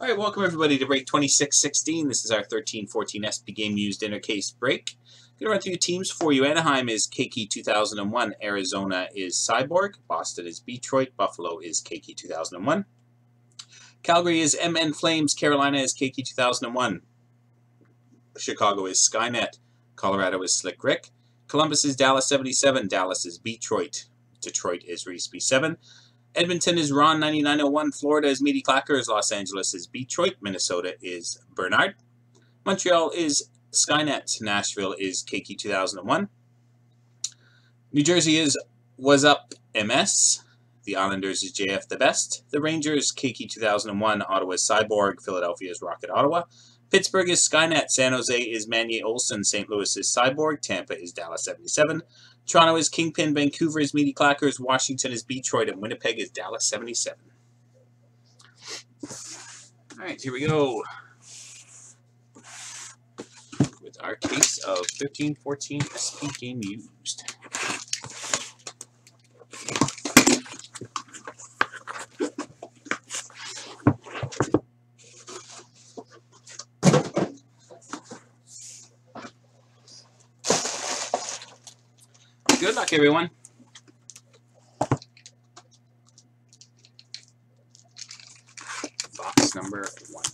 All right, welcome everybody to break 2616. This is our 1314 SP game used inner case break. I'm going to run through teams for you. Anaheim is Keiki 2001. Arizona is Cyborg. Boston is Detroit. Buffalo is Keiki 2001. Calgary is MN Flames. Carolina is Keiki 2001. Chicago is Skynet. Colorado is Slick Rick. Columbus is Dallas 77. Dallas is Detroit. Detroit is Reese B7. Edmonton is Ron 9901. Florida is Meaty Clackers. Los Angeles is Detroit. Minnesota is Bernard. Montreal is Skynet. Nashville is Keiki 2001. New Jersey is Was Up MS. The Islanders is JF the Best. The Rangers, Keiki 2001. Ottawa is Cyborg. Philadelphia is Rocket Ottawa. Pittsburgh is Skynet. San Jose is Manier Olson. St. Louis is Cyborg. Tampa is Dallas 77. Toronto is Kingpin, Vancouver is Meaty Clackers, Washington is Detroit, and Winnipeg is Dallas 77. All right, here we go with our case of 1314 SP game used. Good luck, everyone. Box number one.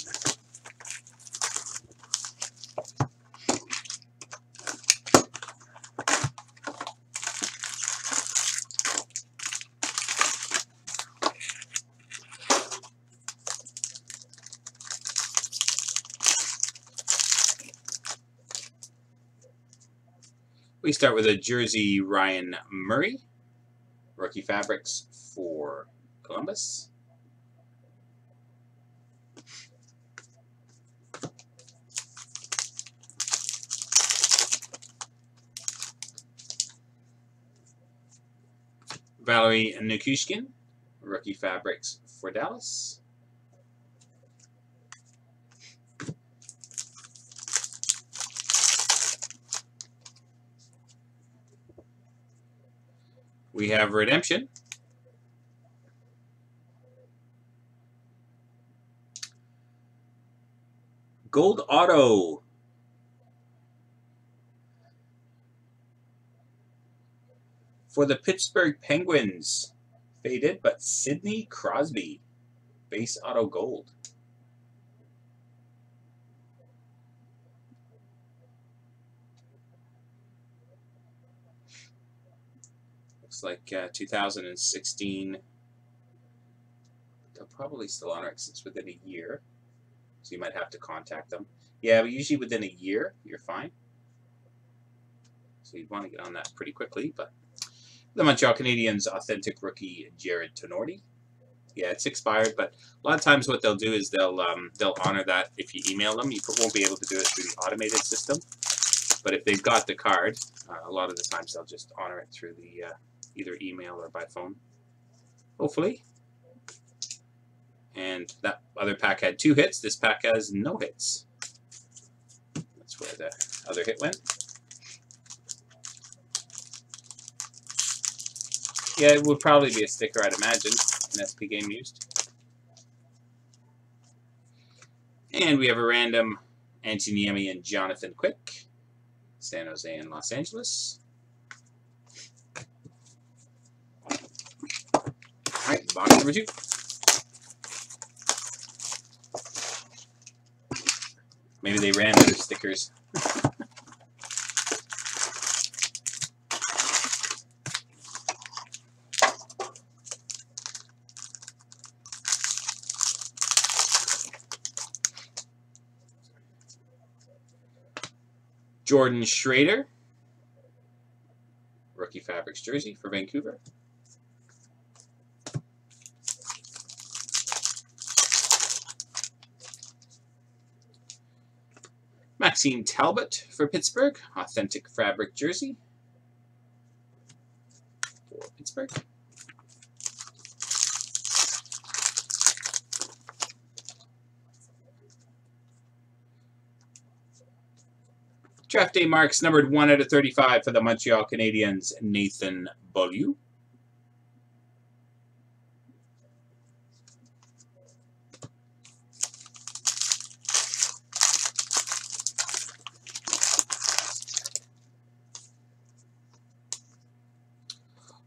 We start with a jersey Ryan Murray, rookie fabrics for Columbus. Valeri Nichushkin, rookie fabrics for Dallas. We have Redemption. Gold Auto. For the Pittsburgh Penguins. Faded, but Sidney Crosby. Base Auto Gold. Looks like uh, 2016. They'll probably still honor it since within a year. So you might have to contact them. Yeah, but usually within a year, you're fine. So you'd want to get on that pretty quickly. But the Montreal Canadiens authentic rookie Jarred Tinordi. Yeah, it's expired, but a lot of times what they'll do is they'll um, they'll honor that if you email them. You won't be able to do it through the automated system. But if they've got the card, uh, a lot of the times they'll just honor it through the uh, either email or by phone. Hopefully. And that other pack had two hits. This pack has no hits. That's where the other hit went. Yeah, it would probably be a sticker, I'd imagine, an SP game used. And we have a random Antti Niemi and Jonathan Quick, San Jose and Los Angeles. Alright, box number two. Maybe they ran out of stickers. Jordan Schroeder, rookie fabrics jersey for Vancouver. Maxime Talbot for Pittsburgh, authentic fabric jersey for Pittsburgh. Draft day marks numbered 1 out of 35 for the Montreal Canadiens, Nathan Beaulieu.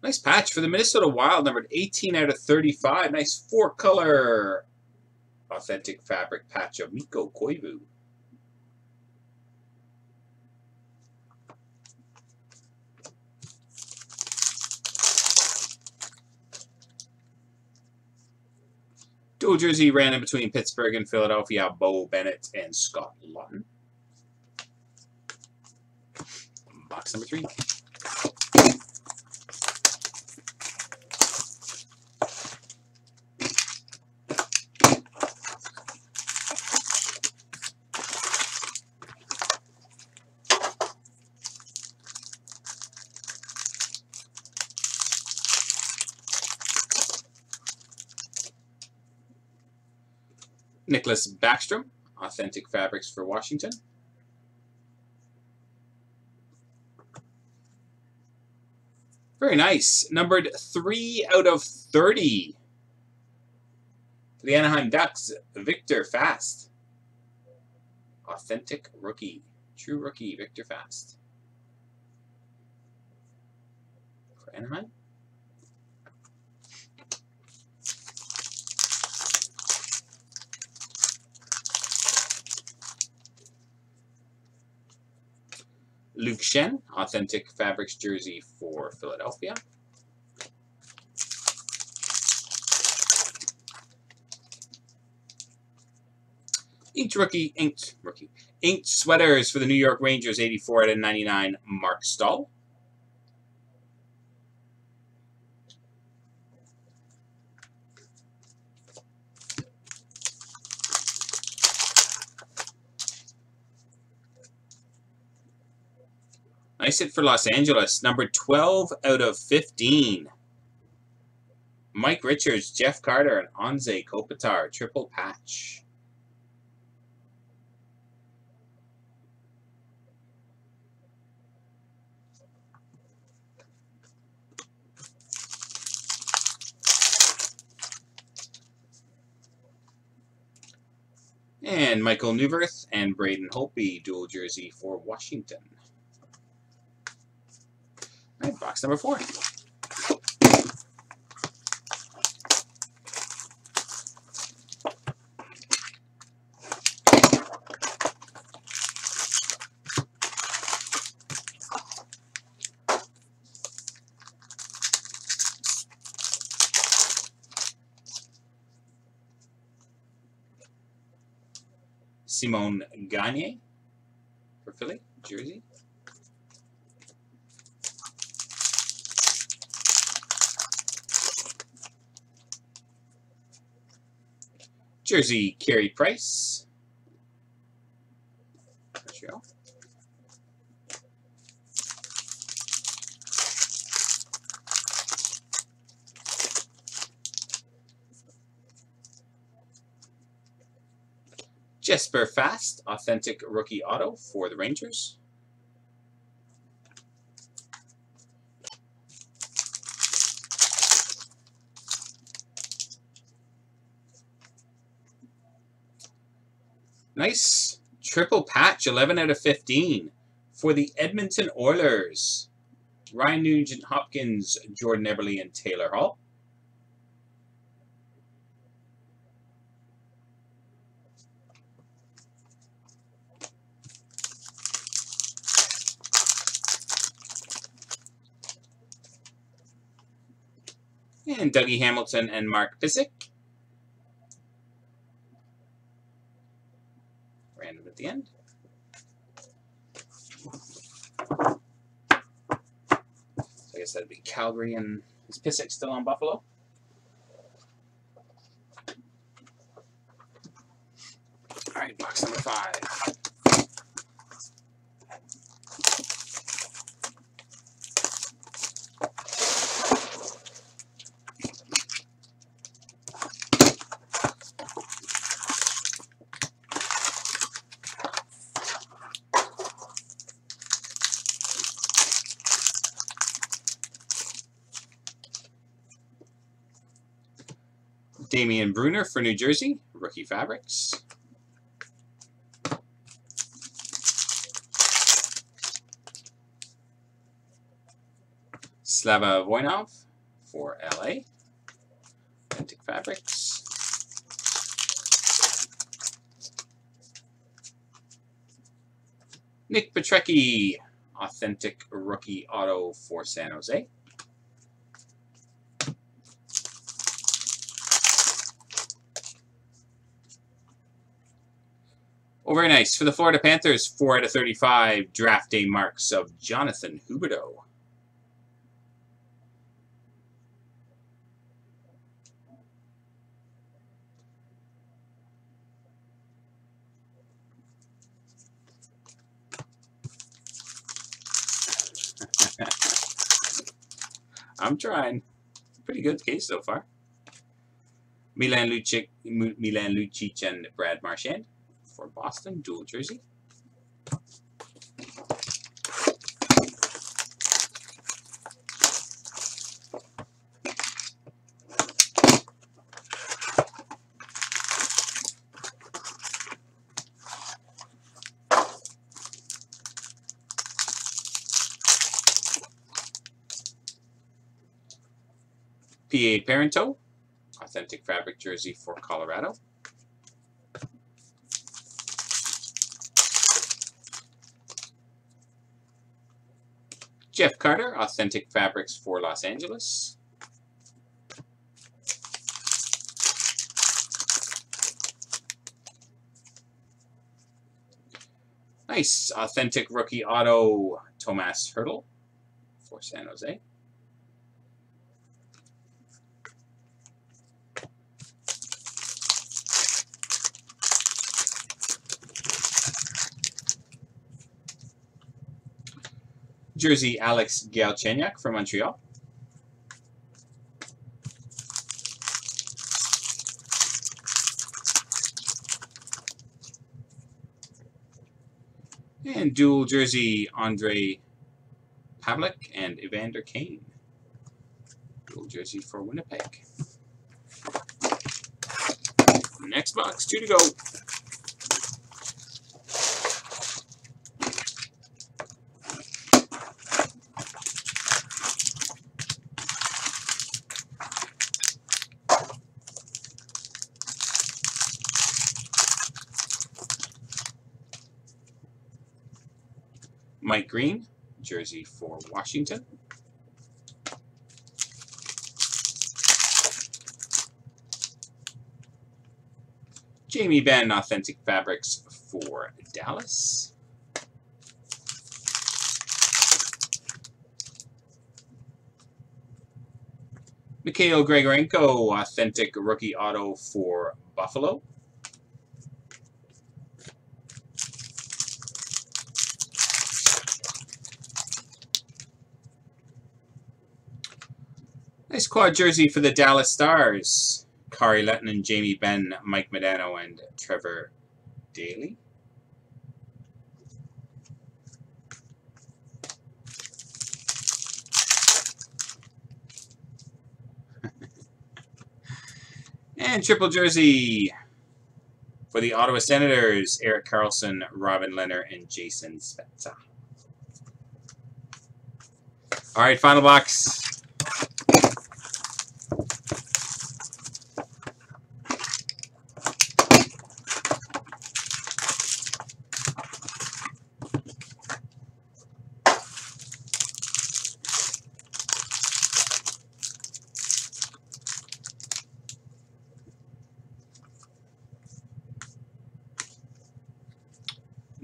Nice patch for the Minnesota Wild, numbered 18 out of 35. Nice four-color authentic fabric patch of Mikko Koivu. Dual jersey ran in between Pittsburgh and Philadelphia, Beau Bennett and Scott Laughton. Box number three. Nicklas Backstrom, Authentic Fabrics for Washington. Very nice. Numbered 3 out of 30. For the Anaheim Ducks, Viktor Fasth. Authentic rookie. True rookie, Viktor Fasth. For Anaheim. Luke Schenn, Authentic Fabrics jersey for Philadelphia. Inked rookie, inked rookie, inked sweaters for the New York Rangers, 84 out of 99, Marc Staal. Nice hit for Los Angeles. Number 12 out of 15. Mike Richards, Jeff Carter, and Anze Kopitar. Triple patch. And Michael Neuvirth and Braden Holtby, dual jersey for Washington. All right, number four. Simon Gagne for Philly, Jersey. Jersey, Carey Price. Montreal. Jesper Fast, authentic rookie auto for the Rangers. Nice triple patch, 11 out of 15 for the Edmonton Oilers. Ryan Nugent Hopkins, Jordan Eberle, and Taylor Hall. And Dougie Hamilton and Mark Pysyk. the end. So I guess that'd be Calgary and is Pysyk still on Buffalo? All right, box number five. Damien Brunner for New Jersey, rookie fabrics. Slava Voinov for LA. Authentic Fabrics. Nick Petrecki, authentic rookie auto for San Jose. Oh, very nice. For the Florida Panthers, 4 out of 35 draft day marks of Jonathan Huberdeau. I'm trying. Pretty good case so far. Milan Lucic, Milan Lucic and Brad Marchand for Boston, dual jersey. PA Parenteau, authentic fabric jersey for Colorado. Jeff Carter, authentic fabrics for Los Angeles. Nice, authentic rookie auto, Tomas Hertl for San Jose. Jersey Alex Galchenyuk from Montreal. And dual jersey Andre Pavelec and Evander Kane. Dual jersey for Winnipeg. Next box, two to go. Mike Green, jersey for Washington. Jamie Benn, Authentic Fabrics for Dallas. Mikhail Grigorenko, Authentic Rookie Auto for Buffalo. Nice quad jersey for the Dallas Stars. Kari Lehtonen, Jamie Benn, Mike Modano, and Trevor Daley. and triple jersey for the Ottawa Senators, Erik Karlsson, Robin Lehner, and Jason Spezza. All right, final box.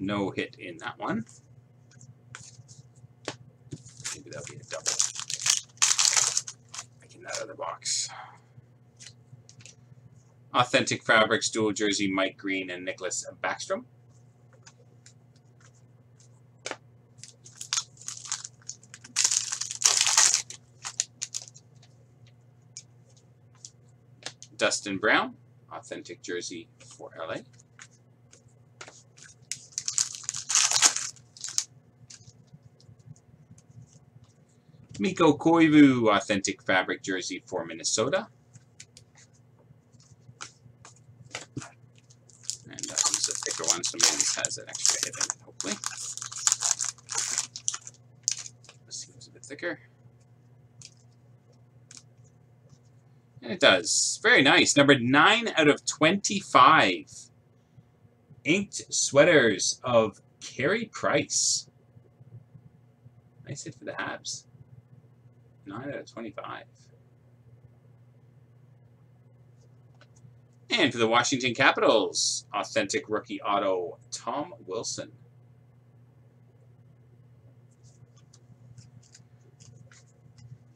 No hit in that one. Maybe that'll be a double. Back in that other box. Authentic Fabrics dual jersey Mike Green and Nicklas Backstrom. Dustin Brown, authentic jersey for LA. Mikko Koivu Authentic Fabric Jersey for Minnesota. And uh, that one's a thicker one, so maybe this has an extra hit in it, hopefully. This seems a bit thicker. And it does. Very nice. Number 9 out of 25. Inked Sweaters of Carey Price. Nice hit for the Habs. 9 out of 25. And for the Washington Capitals, authentic rookie auto, Tom Wilson.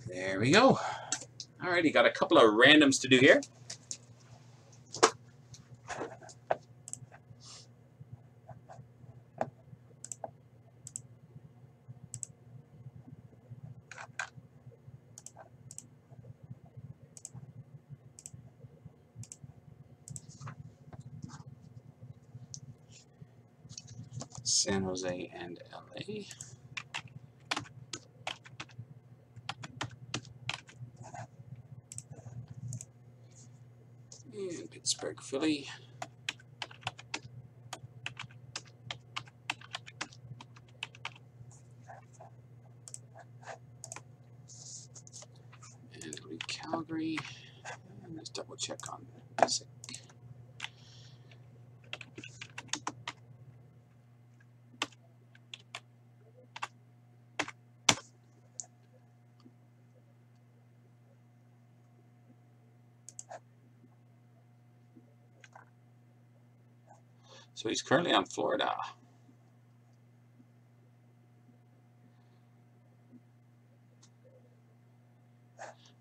There we go. Alrighty, got a couple of randoms to do here. San Jose and LA. And Pittsburgh, Philly. And Lee Calgary. And let's double check on Pysyk. So he's currently on Florida.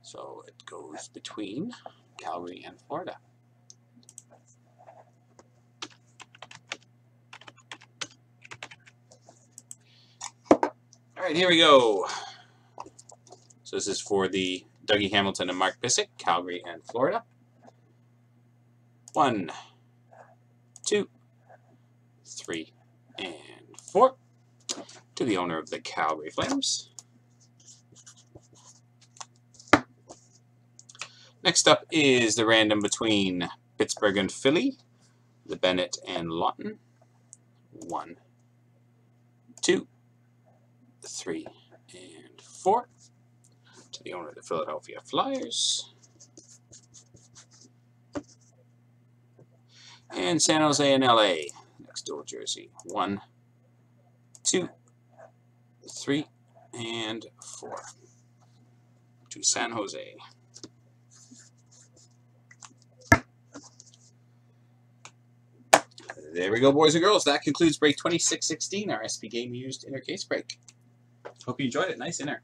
So it goes between Calgary and Florida. All right, here we go. So this is for the Dougie Hamilton and Mark Pysyk, Calgary and Florida. One, three, and four. To the owner of the Calgary Flames. Next up is the random between Pittsburgh and Philly, the Bennett and Laughton. One, two, three, and four. To the owner of the Philadelphia Flyers. And San Jose and LA door jersey. One, two, three, and four. To San Jose. There we go, boys and girls. That concludes break 2616, our SP Game Used Inner Case break. Hope you enjoyed it. Nice inner.